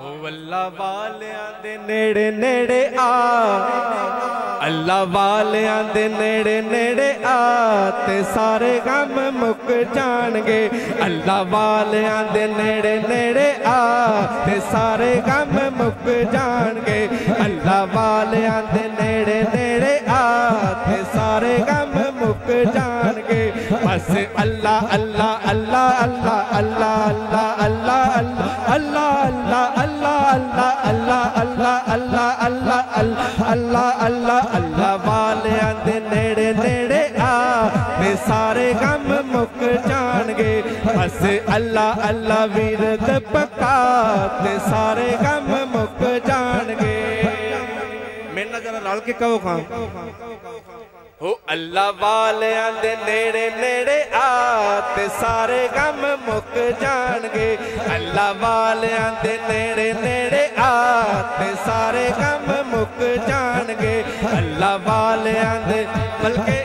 ਉਹ ਅੱਲਾ ਵਾਲਿਆਂ ਦੇ ਨੇੜੇ ਨੇੜੇ ਆ ਅੱਲਾ ਵਾਲਿਆਂ ਦੇ ਨੇੜੇ ਨੇੜੇ ਆ ਤੇ ਸਾਰੇ ਗਮ ਮੁੱਕ ਜਾਣਗੇ ਅੱਲਾ ਵਾਲਿਆਂ ਦੇ ਨੇੜੇ ਨੇੜੇ ਆ ਤੇ ਸਾਰੇ ਗਮ ਮੁੱਕ ਜਾਣਗੇ ਅੱਲਾ ਵਾਲਿਆਂ ਦੇ ਨੇੜੇ ਨੇੜੇ ਆ ਤੇ ਸਾਰੇ ਗਮ ਮੁੱਕ ਜਾਣਗੇ ਬਸ ਅੱਲਾ ਅੱਲਾ ਅੱਲਾ ਅੱਲਾ ਅੱਲਾ ਅੱਲਾ ਅੱਲਾ ਅੱਲਾ ਅੱਲਾ ਅੱਲਾ ਅੱਲਾ ਅੱਲਾ ਅੱਲਾ ਵਾਲਿਆਂ ਦੇ ਨੇੜੇ ਨੇੜੇ ਆ ਵੇ ਸਾਰੇ ਗਮ ਮੁੱਕ ਜਾਣਗੇ ਬਸ ਅੱਲਾ ਅੱਲਾ ਵੀਰਦ ਪਕਾ ਤੇ ਸਾਰੇ ਗਮ ਮੁੱਕ ਜਾਣਗੇ ਮੇਰੇ ਨਾਲ ਜਰਾ ਰਲ ਕੇ ਕਹੋ ਖਾਂ हो अल्लाह वाले दे नेड़े नेड़े आते सारे गम मुक जाएँगे अल्लाह वाले दे नेड़े नेड़े आते सारे गम मुक जाएँगे अल्लाह वाले दे बल्कि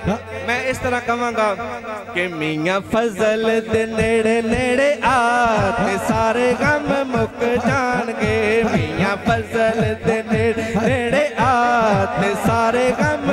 मैं इस तरह कहंगा कि मियाँ फजल दे नेड़े नेड़े आते सारे गम मुक जाएँगे मियाँ फजल दे नेड़े नेड़े आते सारे गम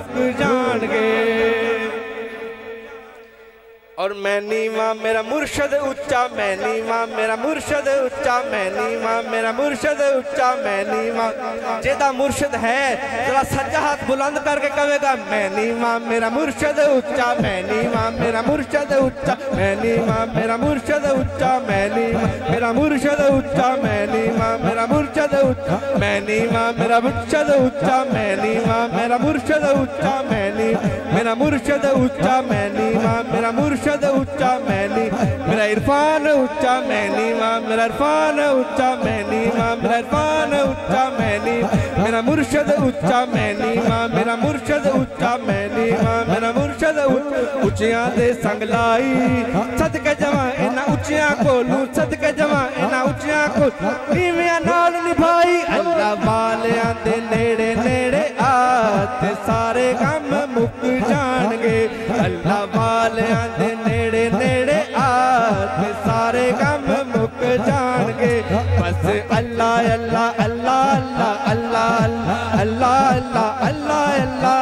और मैं नीवा, मेरा मुर्शद उच्चा, मैं नीवा, मेरा मुर्शद उच्चा, मैं नीवा, मेरा मुर्शद उच्चा, मैं नीवा। जेदा मुर्शद है, जरा सज्जा हाथ बुलंद करके कहेगा, मैं नीवा, मेरा मुर्शद उच्चा, मैं नीवा, मेरा मुर्शद उच्चा मैनी नीवा, मेरा मुर्शद उच्चा, मैं नीवा, मेरा मुर्शद उच्चा, मैं मुर्शद उच्चा मैं मेरा मुर्शद उच्चा मैं नीवा मेरा मुर्शद उच्चा मैं नी मेरा मुर्शद उच्चा मैं नीवा मेरा मुर्शद उच्चा मैनी मेरा इरफान उच्चा मैनी माँ मेरा इरफान उच्चा मैनी माँ मेरा इरफान उच्चा मैनी मेरा मुर्शद उच्चा मैनी माँ मेरा मुर्शद उच्चा मैनी माँ मेरा मुर्शद उच्चिया दे संग लाई सदके जवा इना उच्चिया कोलू सदके जवा इना उच्चिया को नीविया अल्लाह सारे ਅੱਲਾ ਅੱਲਾ ਅੱਲਾ ਅੱਲਾ ਅੱਲਾ मुक ਅੱਲਾ बस ਅੱਲਾ